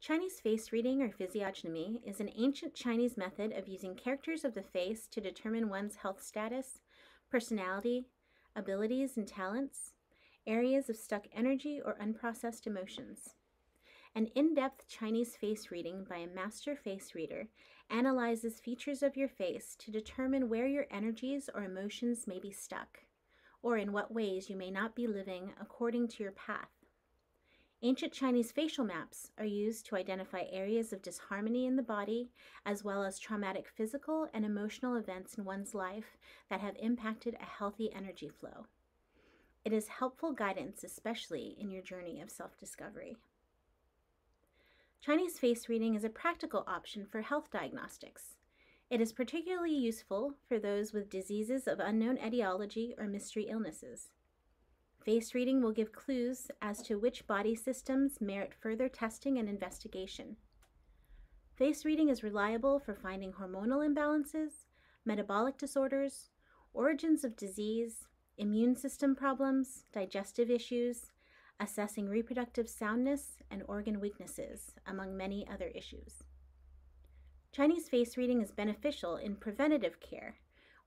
Chinese face reading or physiognomy is an ancient Chinese method of using characters of the face to determine one's health status, personality, abilities and talents, areas of stuck energy or unprocessed emotions. An in depth Chinese face reading by a master face reader analyzes features of your face to determine where your energies or emotions may be stuck, or in what ways you may not be living according to your path. Ancient Chinese facial maps are used to identify areas of disharmony in the body, as well as traumatic physical and emotional events in one's life that have impacted a healthy energy flow. It is helpful guidance, especially in your journey of self discovery. Chinese face reading is a practical option for health diagnostics. It is particularly useful for those with diseases of unknown etiology or mystery illnesses. Face reading will give clues as to which body systems merit further testing and investigation. Face reading is reliable for finding hormonal imbalances, metabolic disorders, origins of disease, immune system problems, digestive issues, assessing reproductive soundness and organ weaknesses, among many other issues. Chinese face reading is beneficial in preventative care,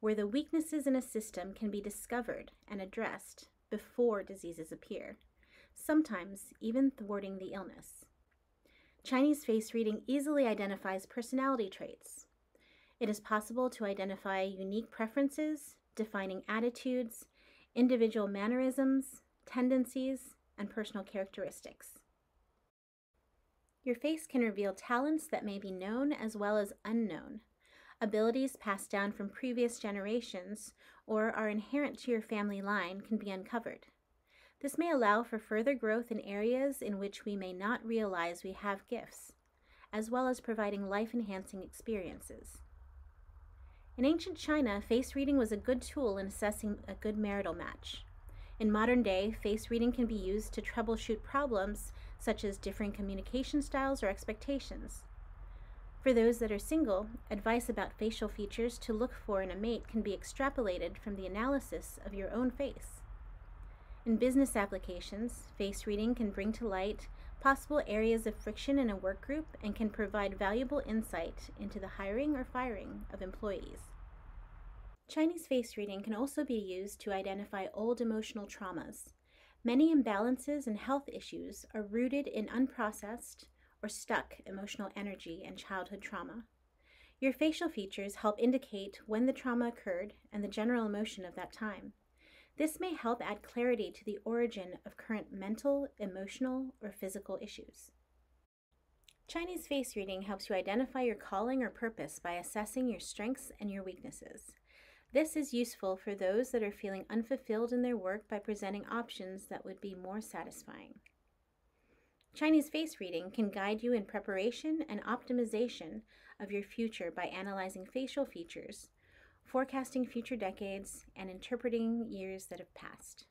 where the weaknesses in a system can be discovered and addressed before diseases appear, sometimes even thwarting the illness. Chinese face reading easily identifies personality traits. It is possible to identify unique preferences, defining attitudes, individual mannerisms, tendencies, and personal characteristics. Your face can reveal talents that may be known as well as unknown, abilities passed down from previous generations or are inherent to your family line can be uncovered. This may allow for further growth in areas in which we may not realize we have gifts, as well as providing life enhancing experiences. In ancient China, face reading was a good tool in assessing a good marital match. In modern day, face reading can be used to troubleshoot problems such as differing communication styles or expectations. For those that are single, advice about facial features to look for in a mate can be extrapolated from the analysis of your own face. In business applications, face reading can bring to light possible areas of friction in a work group and can provide valuable insight into the hiring or firing of employees. Chinese face reading can also be used to identify old emotional traumas. Many imbalances and health issues are rooted in unprocessed or stuck emotional energy and childhood trauma. Your facial features help indicate when the trauma occurred and the general emotion of that time. This may help add clarity to the origin of current mental, emotional, or physical issues. Chinese face reading helps you identify your calling or purpose by assessing your strengths and your weaknesses. This is useful for those that are feeling unfulfilled in their work by presenting options that would be more satisfying. Chinese face reading can guide you in preparation and optimization of your future by analyzing facial features, forecasting future decades, and interpreting years that have passed.